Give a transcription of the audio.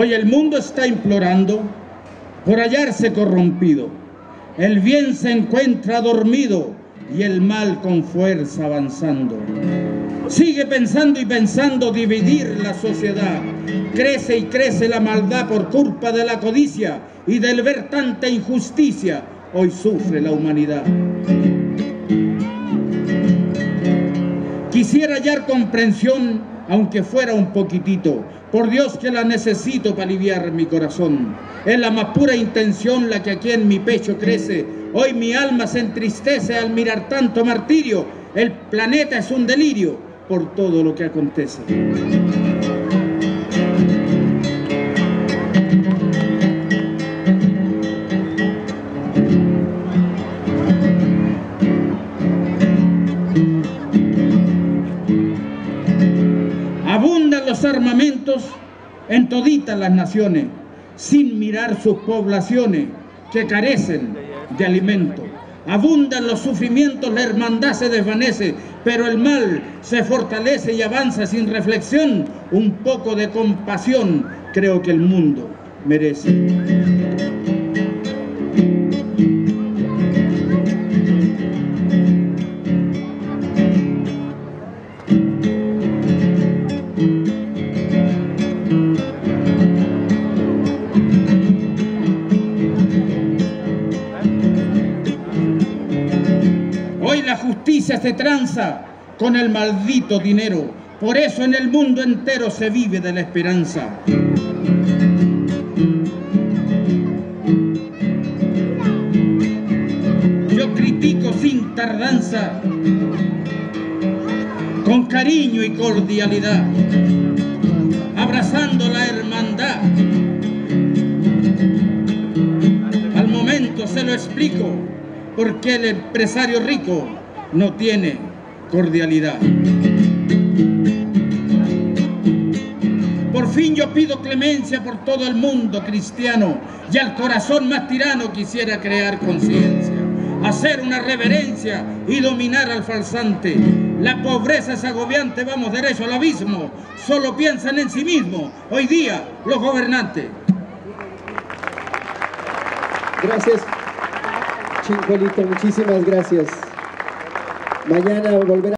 Hoy el mundo está implorando por hallarse corrompido. El bien se encuentra dormido y el mal con fuerza avanzando. Sigue pensando y pensando dividir la sociedad. Crece y crece la maldad por culpa de la codicia y del ver tanta injusticia. Hoy sufre la humanidad. Quisiera hallar comprensión, aunque fuera un poquitito. Por Dios que la necesito para aliviar mi corazón. Es la más pura intención la que aquí en mi pecho crece. Hoy mi alma se entristece al mirar tanto martirio. El planeta es un delirio por todo lo que acontece. Abundan los armamentos en toditas las naciones, sin mirar sus poblaciones que carecen de alimento. Abundan los sufrimientos, la hermandad se desvanece, pero el mal se fortalece y avanza sin reflexión. Un poco de compasión creo que el mundo merece. Justicia se tranza con el maldito dinero. Por eso en el mundo entero se vive de la esperanza. Yo critico sin tardanza, con cariño y cordialidad, abrazando la hermandad. Al momento se lo explico, porque el empresario rico no tiene cordialidad. Por fin yo pido clemencia por todo el mundo cristiano y al corazón más tirano quisiera crear conciencia, hacer una reverencia y dominar al falsante. La pobreza es agobiante, vamos derecho al abismo, solo piensan en sí mismos hoy día los gobernantes. Gracias, Chincolito, muchísimas gracias. Mañana volverá.